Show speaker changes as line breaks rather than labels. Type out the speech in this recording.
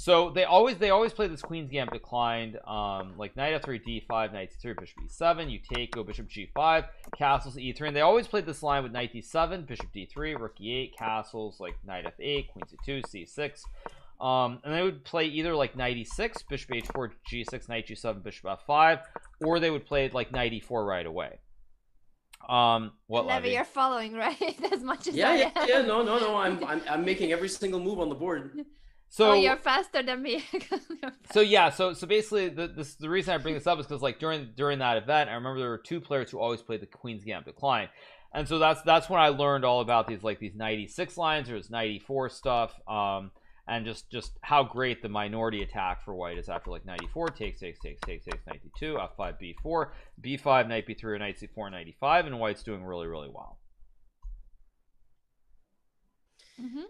so they always they always play this queen's gambit declined um like knight f3 d5 knight c3 bishop e7 you take go bishop g5 castles e3 and they always played this line with knight d7 bishop d3 rook e8 castles like knight f8 queen c2 c6 um and they would play either like knight e6 bishop h4 g6 knight g7 bishop f5 or they would play like knight e4 right away um what
Never,
Levy?
you're following right as much as
Yeah,
I
yeah,
am.
yeah. No, no, no. I'm, I'm, I'm making every single move on the board.
so
oh, you're faster than me.
so yeah so so basically the this the reason i bring this up is because like during during that event i remember there were two players who always played the queen's gambit decline and so that's that's when i learned all about these like these knight e6 lines or there's knight e4 stuff um and just just how great the minority attack for white is after like knight e4 takes takes takes takes takes 92 f5 b4 b5 knight b3 or knight c4 95 and white's doing really really well
Mhm.